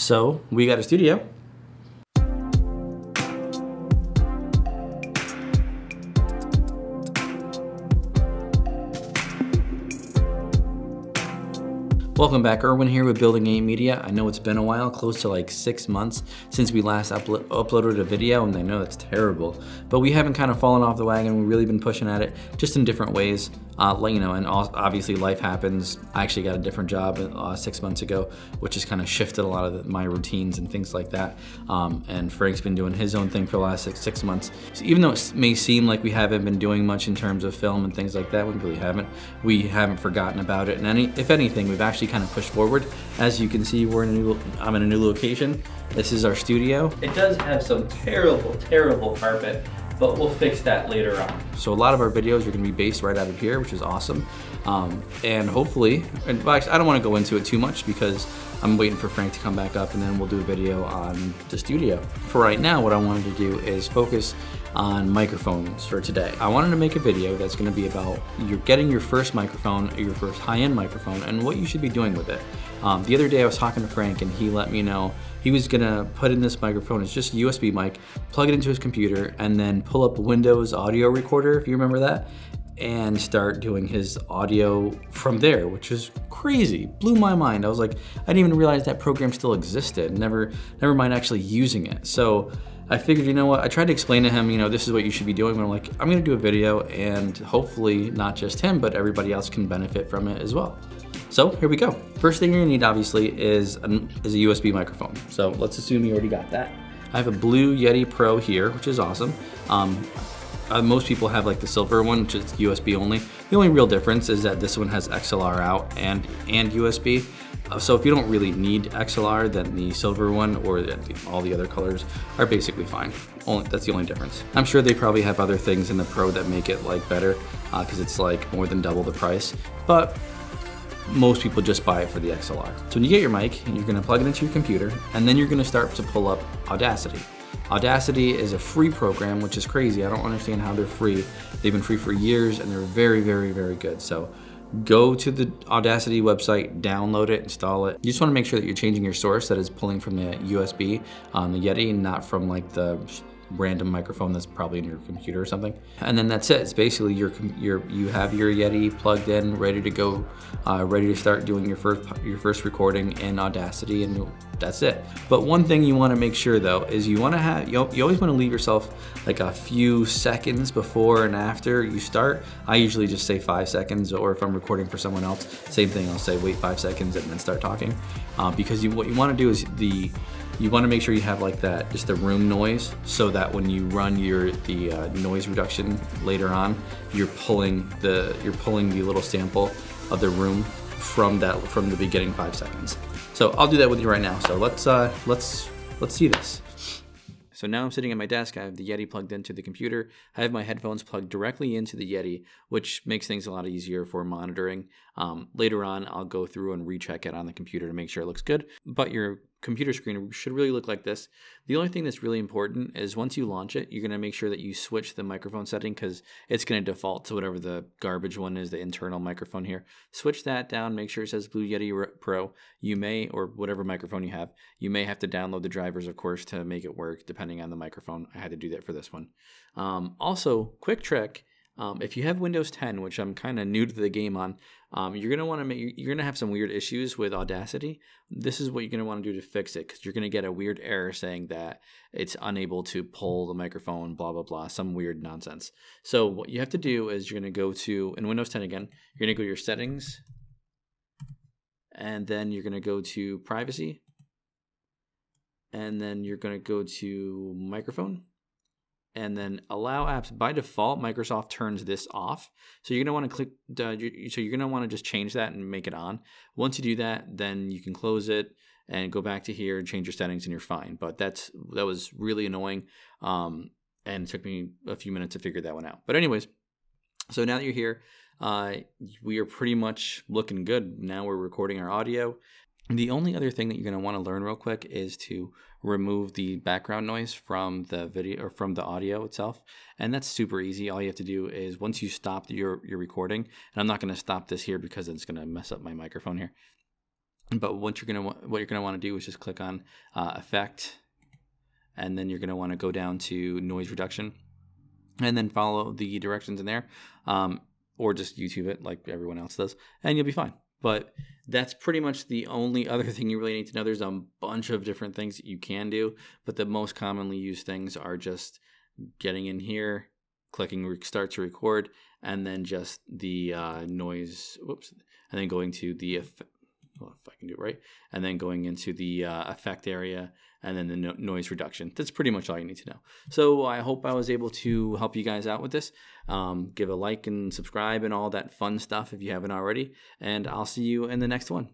So we got a studio. Welcome back, Erwin here with Building 8 Media. I know it's been a while, close to like six months since we last uplo uploaded a video, and I know it's terrible, but we haven't kind of fallen off the wagon. We've really been pushing at it, just in different ways. Uh, you know, and obviously life happens. I actually got a different job uh, six months ago, which has kind of shifted a lot of my routines and things like that. Um, and Frank's been doing his own thing for the last six, six months. So even though it may seem like we haven't been doing much in terms of film and things like that, we really haven't. We haven't forgotten about it. And any, if anything, we've actually kind of pushed forward. As you can see, we're in a new, I'm in a new location. This is our studio. It does have some terrible, terrible carpet but we'll fix that later on. So a lot of our videos are gonna be based right out of here, which is awesome. Um, and hopefully, in fact, I don't wanna go into it too much because I'm waiting for Frank to come back up and then we'll do a video on the studio. For right now, what I wanted to do is focus on microphones for today. I wanted to make a video that's gonna be about you're getting your first microphone, your first high-end microphone, and what you should be doing with it. Um, the other day I was talking to Frank and he let me know he was gonna put in this microphone, it's just a USB mic, plug it into his computer, and then pull up Windows audio recorder, if you remember that, and start doing his audio from there, which is crazy. Blew my mind. I was like, I didn't even realize that program still existed. Never, never mind actually using it. So I figured, you know what, I tried to explain to him, you know, this is what you should be doing, but I'm like, I'm gonna do a video and hopefully not just him, but everybody else can benefit from it as well. So here we go. First thing you're gonna need obviously is, an, is a USB microphone. So let's assume you already got that. I have a blue Yeti Pro here, which is awesome. Um, uh, most people have like the silver one, which is USB only. The only real difference is that this one has XLR out and, and USB. Uh, so if you don't really need XLR, then the silver one or the, all the other colors are basically fine. Only, that's the only difference. I'm sure they probably have other things in the Pro that make it like better because uh, it's like more than double the price. But most people just buy it for the XLR. So when you get your mic, you're gonna plug it into your computer, and then you're gonna start to pull up Audacity. Audacity is a free program, which is crazy. I don't understand how they're free. They've been free for years, and they're very, very, very good. So go to the Audacity website, download it, install it. You just wanna make sure that you're changing your source that is pulling from the USB on the Yeti, not from like the random microphone that's probably in your computer or something. And then that's it. It's basically your, your you have your Yeti plugged in, ready to go, uh, ready to start doing your first your first recording in Audacity, and that's it. But one thing you want to make sure though is you want to have you, you always want to leave yourself like a few seconds before and after you start. I usually just say five seconds, or if I'm recording for someone else, same thing. I'll say wait five seconds and then start talking, uh, because you, what you want to do is the you want to make sure you have like that, just the room noise, so that when you run your the uh, noise reduction later on, you're pulling the you're pulling the little sample of the room from that from the beginning five seconds. So I'll do that with you right now. So let's uh, let's let's see this. So now I'm sitting at my desk. I have the Yeti plugged into the computer. I have my headphones plugged directly into the Yeti, which makes things a lot easier for monitoring. Um, later on, I'll go through and recheck it on the computer to make sure it looks good. But your computer screen should really look like this. The only thing that's really important is once you launch it, you're going to make sure that you switch the microphone setting because it's going to default to whatever the garbage one is, the internal microphone here. Switch that down, make sure it says Blue Yeti Pro. You may, or whatever microphone you have, you may have to download the drivers, of course, to make it work depending on the microphone. I had to do that for this one. Um, also, quick trick um, if you have Windows 10, which I'm kind of new to the game on, um, you're gonna want to make you're gonna have some weird issues with Audacity. This is what you're gonna want to do to fix it because you're gonna get a weird error saying that it's unable to pull the microphone, blah blah blah, some weird nonsense. So what you have to do is you're gonna go to in Windows 10 again. You're gonna go to your settings, and then you're gonna go to privacy, and then you're gonna go to microphone and then allow apps by default microsoft turns this off. So you're going to want to click uh, so you're going to want to just change that and make it on. Once you do that then you can close it and go back to here and change your settings and you're fine. But that's that was really annoying um, and it took me a few minutes to figure that one out. But anyways so now that you're here uh, we are pretty much looking good. Now we're recording our audio the only other thing that you're going to want to learn real quick is to remove the background noise from the video or from the audio itself. And that's super easy. All you have to do is once you stop your, your recording, and I'm not going to stop this here because it's going to mess up my microphone here. But what you're gonna what you're gonna want to do is just click on uh, Effect, and then you're gonna want to go down to Noise Reduction, and then follow the directions in there, um, or just YouTube it like everyone else does, and you'll be fine. But that's pretty much the only other thing you really need to know. There's a bunch of different things that you can do, but the most commonly used things are just getting in here, clicking start to record, and then just the uh, noise, whoops, and then going to the well, if I can do it right, and then going into the uh, effect area and then the no- noise reduction. That's pretty much all you need to know. So I hope I was able to help you guys out with this. Um, give a like and subscribe and all that fun stuff if you haven't already. And I'll see you in the next one.